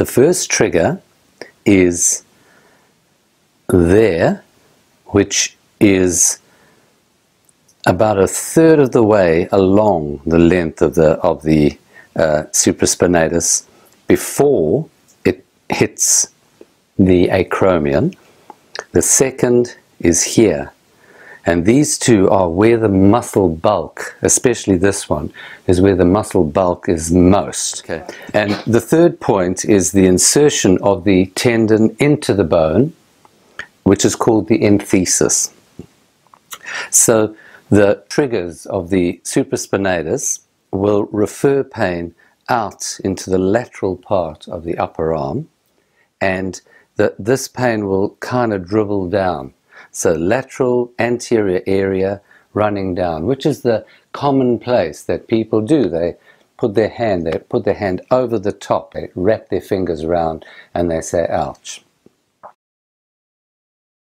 The first trigger is there, which is about a third of the way along the length of the of the uh, supraspinatus before it hits the acromion. The second is here. And these two are where the muscle bulk, especially this one, is where the muscle bulk is most. Okay. And the third point is the insertion of the tendon into the bone, which is called the enthesis. So the triggers of the supraspinatus will refer pain out into the lateral part of the upper arm and that this pain will kind of dribble down. So lateral anterior area running down, which is the common place that people do. They put their hand, they put their hand over the top, they wrap their fingers around and they say ouch.